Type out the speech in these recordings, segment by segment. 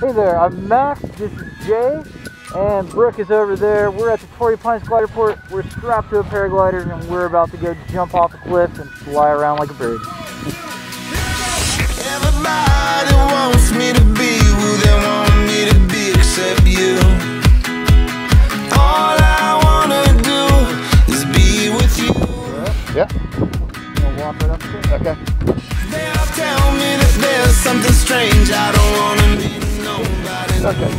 Hey there, I'm Max, this is Jay, and Brooke is over there. We're at the Torrey Pines Glider We're strapped to a paraglider, and we're about to go jump off a cliff and fly around like a bird. Everybody wants me Yeah. Right okay. They'll tell me that there's something strange I don't wanna be second.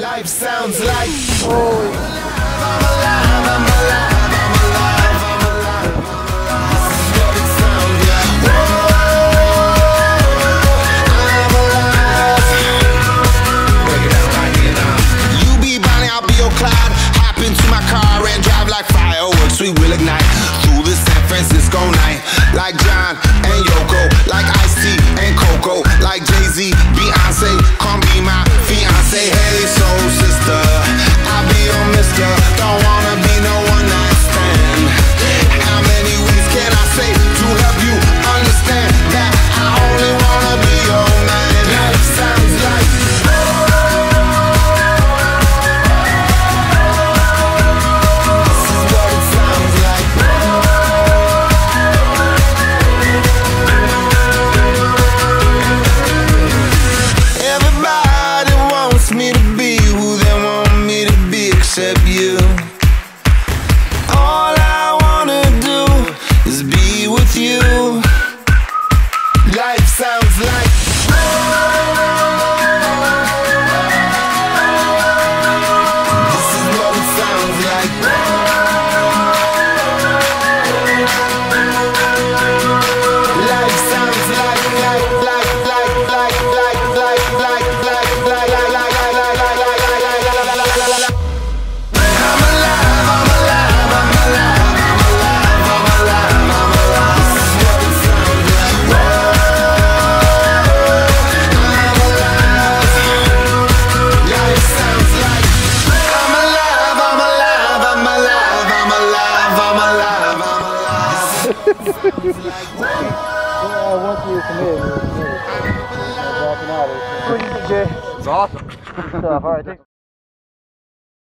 Life sounds like oh. Francisco Beyonce, call be my fiance. Hey, you. All I wanna do is be with you. you're. It's awesome. It's awesome. All right, thanks.